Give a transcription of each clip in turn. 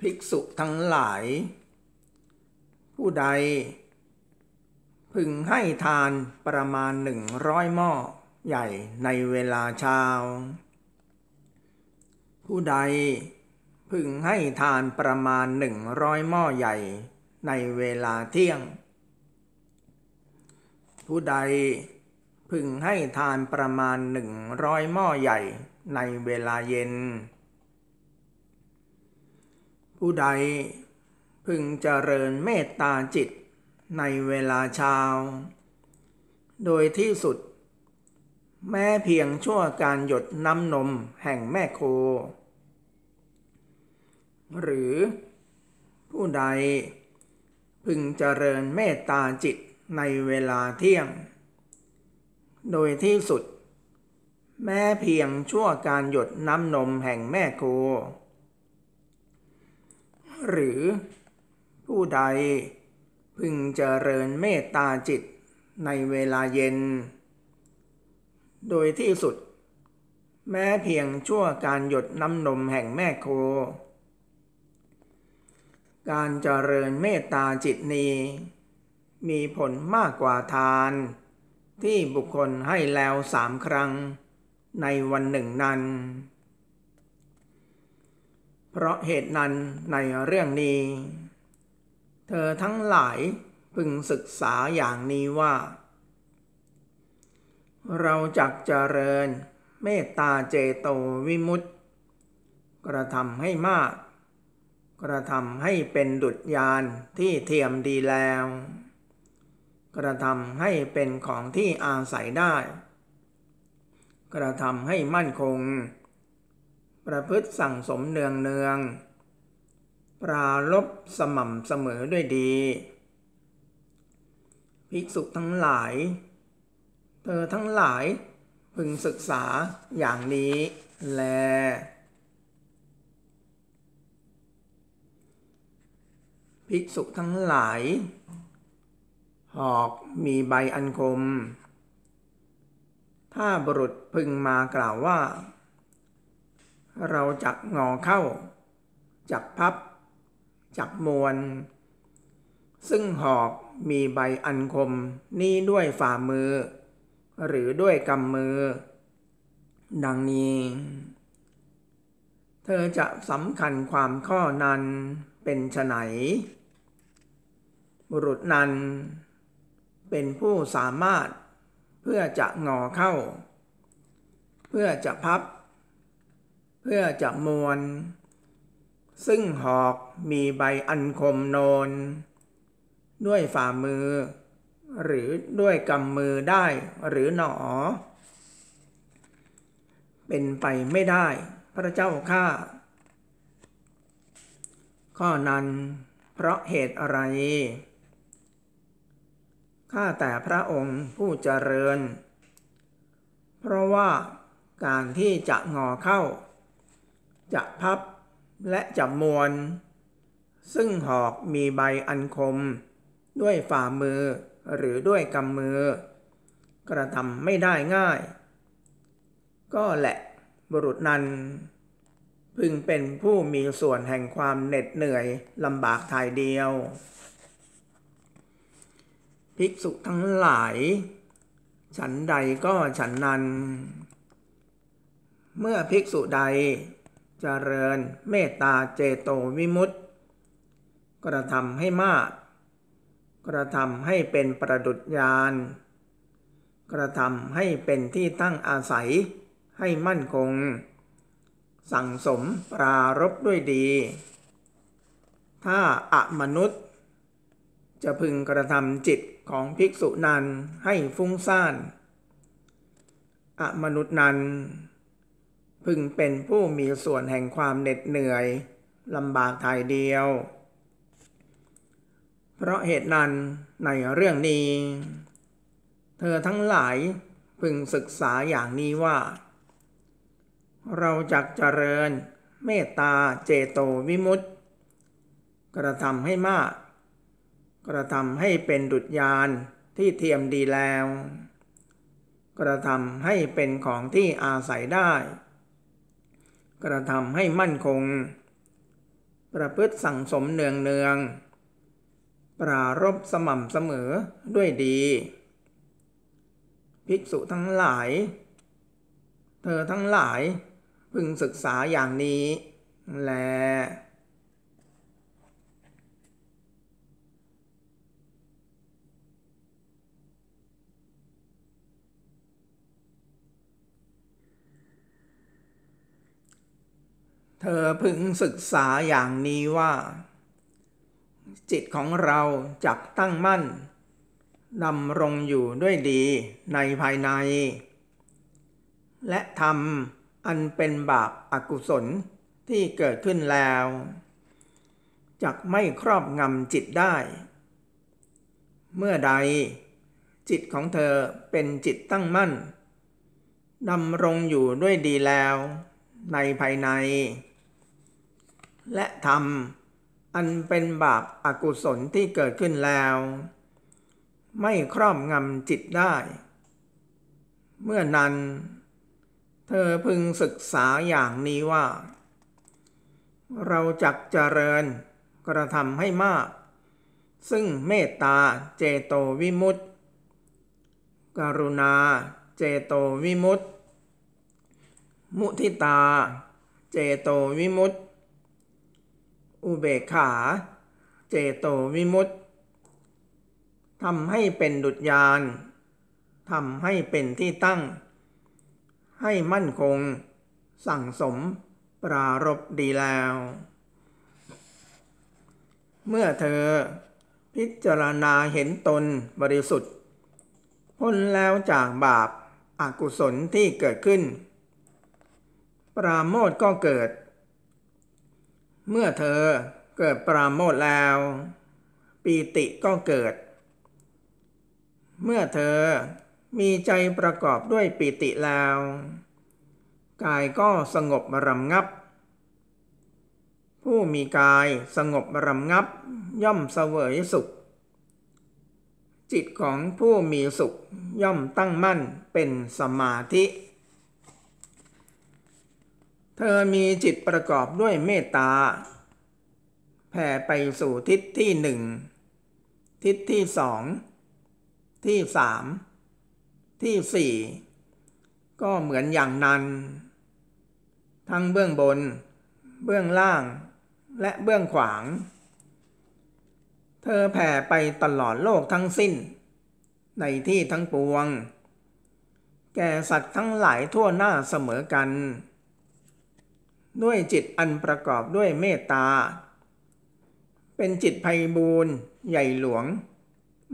ภิกษุทั้งหลาย ผู้ใด พึงให้ทานประมาณหนึ่งร้อยหม้อใหญ่ในเวลาเช้า ผู้ใด พึงให้ทานประมาณหนึ่งร้อยหม้อใหญ่ในเวลาเที่ยง ผู้ใด พึงให้ทานประมาณหนึ่งร้อยหม้อใหญ่ในเวลาเย็น ผู้ใด พึงเจริญเมตตาจิตในเวลาเช้า โดยที่สุด แม้เพียงชั่วการหยดน้ำนมแห่งแม่โค หรือผู้ใด พึงเจริญเมตตาจิตในเวลาเที่ยง โดยที่สุด แม้เพียงชั่วการหยดน้ำนมแห่งแม่โค หรือ ผู้ใด พึงเจริญเมตตาจิตในเวลาเย็น โดยที่สุด แม้เพียงชั่วการหยดน้ำนมแห่งแม่โค การเจริญเมตตาจิตนี้ มีผลมากกว่าทาน ที่บุคคลให้แล้วสามครั้ง ในวันหนึ่งนั้น เพราะเหตุนั้นในเรื่องนี้ เธอทั้งหลายพึงศึกษาอย่างนี้ว่า เราจักเจริญเมตตาเจโตวิมุตติ กระทำให้มาก กระทำให้เป็นดุจยานที่เทียมดีแล้ว กระทำให้เป็นของที่อาศัยได้ กระทำให้มั่นคง ประพฤติสั่งสมเนืองเนือง ปราลบสม่ำเสมอด้วยดี ภิกษุทั้งหลาย เธอทั้งหลายพึงศึกษาอย่างนี้แล ภิกษุทั้งหลาย หอกมีใบอันคม ถ้าบุรุษพึงมากล่าวว่า เราจักงอเข้า จักพับ จักมวนซึ่งหอกมีใบอันคมนี้ด้วยฝ่ามือ หรือด้วยกำมือ ดังนี้ เธอจะสำคัญความข้อนั้นเป็นไฉนบุรุษนั้นเป็นผู้สามารถเพื่อจะงอเข้า เพื่อจะพับ เพื่อจะมวนซึ่งหอกมีใบอันคมโนน ด้วยฝ่ามือ หรือด้วยกำมือได้หรือหนอ เป็นไปไม่ได้พระเจ้าข้าข้อนั้นเพราะเหตุอะไร ข้าแต่พระองค์ผู้เจริญ เพราะว่าการที่จะงอเข้า จะพับและจะมวน ซึ่งหอกมีใบอันคม ด้วยฝ่ามือหรือด้วยกำมือ กระทำไม่ได้ง่าย ก็แหละบุรุษนั้น พึงเป็นผู้มีส่วนแห่งความเหน็ดเหนื่อยลำบากทายเดียว ภิกษุทั้งหลาย ฉันใดก็ฉันนั้น เมื่อภิกษุใด เจริญเมตตาเจโตวิมุตติ กระทำให้มาก กระทำให้เป็นประดุจยาน กระทำให้เป็นที่ตั้งอาศัยให้มั่นคง สั่งสมปรารบด้วยดี ถ้าอะมนุษย์ จะพึงกระทำจิตของภิกษุนั้นให้ฟุ้งซ่านอะมนุษย์นั้น พึงเป็นผู้มีส่วนแห่งความเหน็ดเหนื่อยลำบากทายเดียว เพราะเหตุนั้นในเรื่องนี้ เธอทั้งหลายพึงศึกษาอย่างนี้ว่า เราจักเจริญเมตตาเจโตวิมุตติ กระทำให้มาก กระทำให้เป็นดุจยานที่เทียมดีแล้ว กระทำให้เป็นของที่อาศัยได้ กระทำให้มั่นคง ประพฤติสั่งสมเนืองเนือง ปรารบสม่ำเสมอด้วยดี ภิกษุทั้งหลาย เธอทั้งหลายพึงศึกษาอย่างนี้แล เธอพึงศึกษาอย่างนี้ว่า จิตของเราจับตั้งมั่นดำรงอยู่ด้วยดีในภายใน และทำอันเป็นบาปอากุศลที่เกิดขึ้นแล้วจักไม่ครอบงำจิตได้ เมื่อใด จิตของเธอเป็นจิตตั้งมั่นดำรงอยู่ด้วยดีแล้ว ในภายใน และทำอันเป็นบาปอากุศลที่เกิดขึ้นแล้ว ไม่ครอบงำจิตได้ เมื่อนั้น เธอพึงศึกษาอย่างนี้ว่า เราจักเจริญกระทำให้มาก ซึ่งเมตตาเจโตวิมุตติ กรุณาเจโตวิมุตติ มุทิตา เจโตวิมุตติ อุเบกขา เจโตวิมุตติทำให้เป็นดุจยานทำให้เป็นที่ตั้ง ให้มั่นคง สั่งสม ปรารบดีแล้ว เมื่อเธอพิจารณาเห็นตนบริสุทธิ์พ้นแล้วจากบาปอากุศลที่เกิดขึ้น ปราโมทก็เกิด เมื่อเธอเกิดปราโมทแล้ว ปีติก็เกิด เมื่อเธอมีใจประกอบด้วยปีติแล้ว กายก็สงบรำงับ ผู้มีกายสงบรำงับย่อมเสวยสุข จิตของผู้มีสุขย่อมตั้งมั่นเป็นสมาธิ เธอมีจิตประกอบด้วยเมตตา แผ่ไปสู่ทิศที่หนึ่ง ทิศที่สอง ที่สาม ที่สี่ ก็เหมือนอย่างนั้น ทั้งเบื้องบน เบื้องล่าง และเบื้องขวาง เธอแผ่ไปตลอดโลกทั้งสิ้น ในที่ทั้งปวง แก่สัตว์ทั้งหลายทั่วหน้าเสมอกัน ด้วยจิตอันประกอบด้วยเมตตา เป็นจิตไพบูรณ์ใหญ่หลวง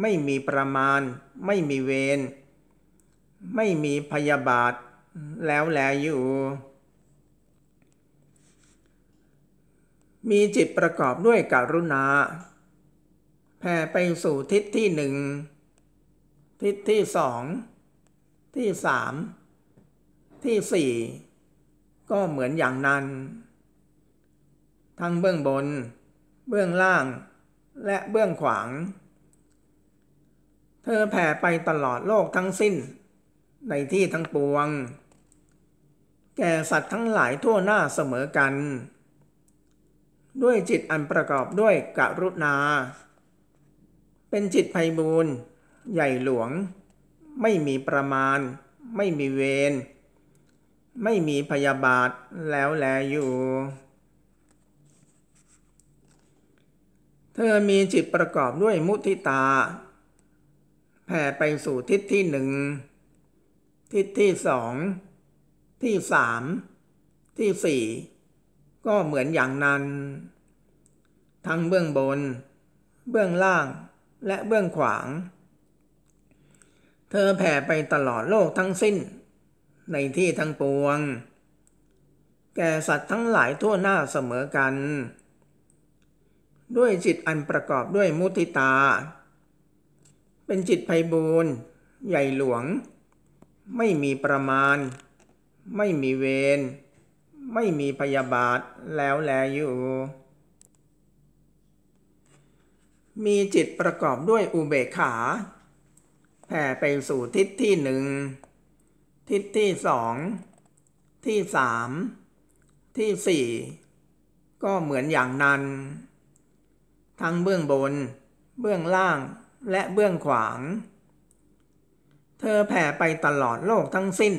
ไม่มีประมาณ ไม่มีเวร ไม่มีพยาบาท แล้วแลอยู่ มีจิตประกอบด้วยกรุณา แผ่ไปสู่ทิศที่หนึ่ง ทิศที่สอง ที่สาม ที่สี่ ก็เหมือนอย่างนั้น ทั้งเบื้องบน เบื้องล่าง และเบื้องขวาง เธอแผ่ไปตลอดโลกทั้งสิ้น ในที่ทั้งปวง แก่สัตว์ทั้งหลายทั่วหน้าเสมอกัน ด้วยจิตอันประกอบด้วยกรุณา เป็นจิตไพบูรณ์ใหญ่หลวง ไม่มีประมาณ ไม่มีเวร ไม่มีพยาบาทแล้วแลอยู่ เธอมีจิตประกอบด้วยมุทิตา แผ่ไปสู่ทิศที่หนึ่ง ทิศที่สอง ที่สาม ที่สี่ ก็เหมือนอย่างนั้น ทั้งเบื้องบน เบื้องล่าง และเบื้องขวาง เธอแผ่ไปตลอดโลกทั้งสิ้น ในที่ทั้งปวง แก่สัตว์ทั้งหลายทั่วหน้าเสมอกัน ด้วยจิตอันประกอบด้วยมุทิตา เป็นจิตไพบูรณ์ใหญ่หลวง ไม่มีประมาณ ไม่มีเวร ไม่มีพยาบาทแล้วแลอยู่ มีจิตประกอบด้วยอุเบกขา แผ่ไปสู่ทิศที่หนึ่ง ทิศที่สองที่สามที่สี่ก็เหมือนอย่างนั้น ทั้งเบื้องบน เบื้องล่างและเบื้องขวาง เธอแผ่ไปตลอดโลกทั้งสิ้น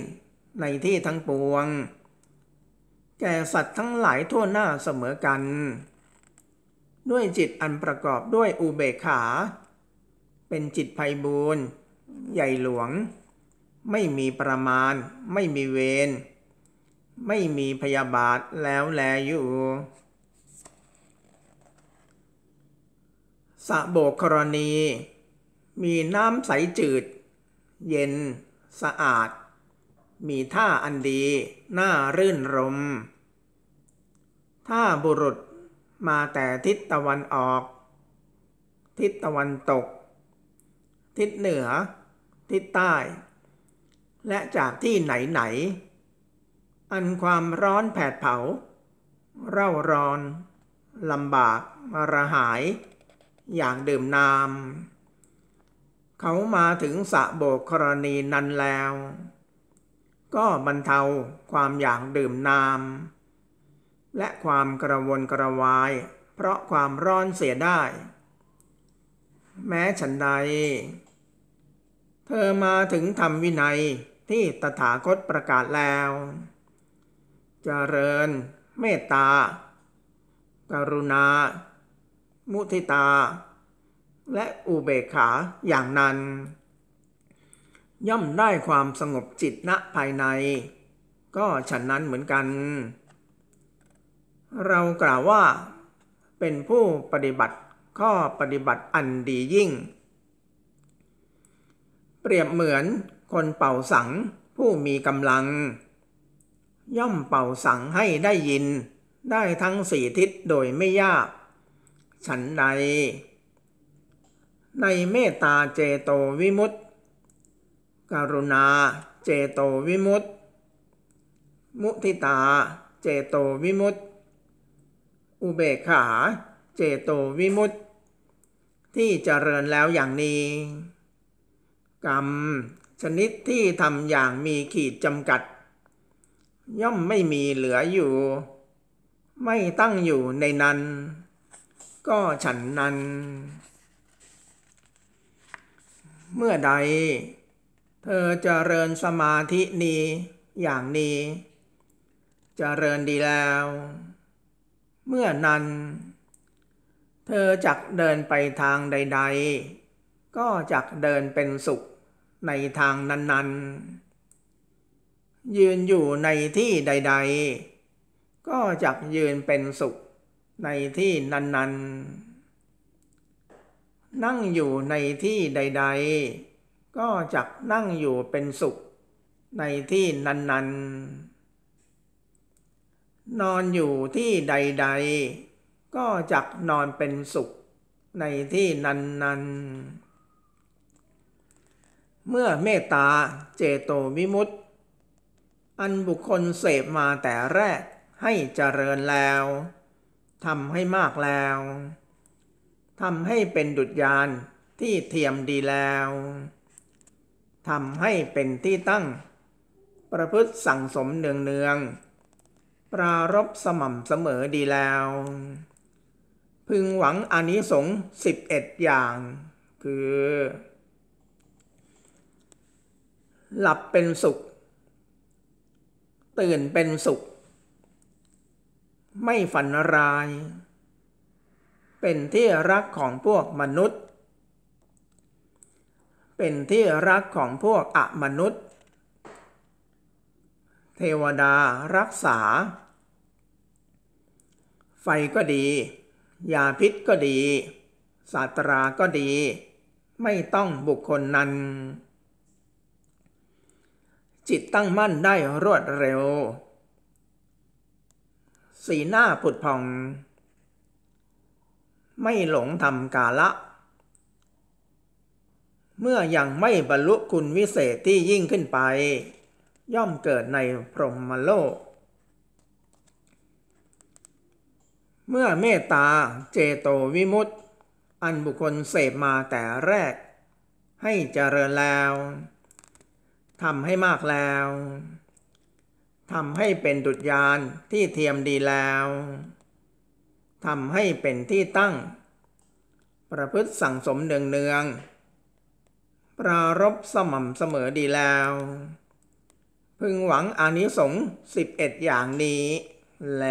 ในที่ทั้งปวง แก่สัตว์ทั้งหลายทั่วหน้าเสมอกัน ด้วยจิตอันประกอบด้วยอุเบกขา เป็นจิตไพบูรณ์ใหญ่หลวง ไม่มีประมาณ ไม่มีเวรไม่มีพยาบาทแล้วแลอยู่ สะโบกกรณี มีน้ำใสจืด เย็น สะอาด มีท่าอันดี น่ารื่นรม ถ้าบุรุษมาแต่ทิศตะวันออก ทิศตะวันตก ทิศเหนือ ทิศใต้ และจากที่ไหนไหน อันความร้อนแผดเผา เร่าร้อนลำบากมระหาย อย่างดื่มน้ำเขามาถึงสะโบกกรณีนั้นแล้ว ก็บรรเทาความอยากดื่มน้ำและความกระวนกระวาย เพราะความร้อนเสียได้ แม้ฉันใด เธอมาถึงธรรมวินัย ที่ตถาคตประกาศแล้วเจริญ เมตตากรุณา มุทิตา และอุเบกขาอย่างนั้น ย่อมได้ความสงบจิตณภายใน ก็ฉันนั้นเหมือนกัน เรากล่าวว่า เป็นผู้ปฏิบัติข้อปฏิบัติอันดียิ่ง เปรียบเหมือน คนเป่าสังผู้มีกำลัง ย่อมเป่าสังให้ได้ยิน ได้ทั้งสี่ทิศโดยไม่ยาก ฉันใด ในเมตตาเจโตวิมุตติ กรุณาเจโตวิมุตติ มุทิตาเจโตวิมุตติ อุเบกขาเจโตวิมุตติ ที่เจริญแล้วอย่างนี้ กรรม ชนิดที่ทำอย่างมีขีดจำกัด ย่อมไม่มีเหลืออยู่ ไม่ตั้งอยู่ในนั้น ก็ฉันนั้น เมื่อใด เธอเจริญสมาธินี้อย่างนี้เจริญดีแล้ว เมื่อนั้น เธอจักเดินไปทางใด ๆ ก็จักเดินเป็นสุข ในทางนั้นๆ ยืนอยู่ในที่ใด ๆ ก็จักยืนเป็นสุขในที่นั้นๆ นั่งอยู่ในที่ใด ๆ ก็จักนั่งอยู่เป็นสุขในที่นั้นๆ นอนอยู่ที่ใด ๆ ก็จักนอนเป็นสุขในที่นั้นๆ เมื่อเมตตาเจโตวิมุตติอันบุคคลเสพมาแต่แรกให้เจริญแล้วทำให้มากแล้วทำให้เป็นดุจยานที่เทียมดีแล้วทำให้เป็นที่ตั้ง ประพฤติสั่งสมเนืองเนือง ปรารบสม่ำเสมอดีแล้ว พึงหวังอานิสงส์สิบเอ็ดอย่าง คือ หลับเป็นสุข ตื่นเป็นสุข ไม่ฝันร้าย เป็นที่รักของพวกมนุษย์ เป็นที่รักของพวกอมนุษย์ เทวดารักษา ไฟก็ดี ยาพิษก็ดีศาตราก็ดี ไม่ต้องบุคคลนั้น จิตตั้งมั่นได้รวดเร็ว สีหน้าผุดพอง ไม่หลงทำกาละ เมื่อยังไม่บรรลุคุณวิเศษที่ยิ่งขึ้นไป ย่อมเกิดในพรหมโลก เมื่อเมตตาเจโตวิมุตติอันบุคคลเสพมาแต่แรก ให้เจริญแล้ว ทำให้มากแล้วทำให้เป็นดุจยานที่เทียมดีแล้วทำให้เป็นที่ตั้ง ประพฤติสั่งสมเนืองเนือง ปรารบสม่ำเสมอดีแล้ว พึงหวังอานิสงส์สิบเอ็ดอย่างนี้ แล